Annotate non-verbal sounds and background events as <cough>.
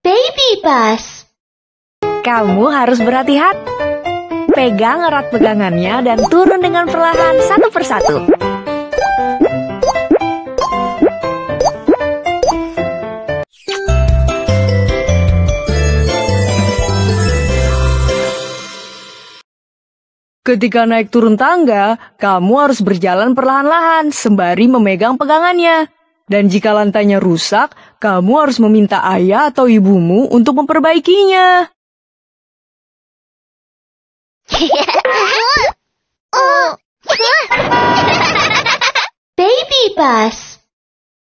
Baby bus. Kamu harus berhati-hati. Pegang erat pegangannya dan turun dengan perlahan satu persatu. Ketika naik turun tangga, kamu harus berjalan perlahan-lahan sembari memegang pegangannya. Dan jika lantainya rusak, kamu harus meminta ayah atau ibumu untuk memperbaikinya. <laughs> <laughs> Baby bus.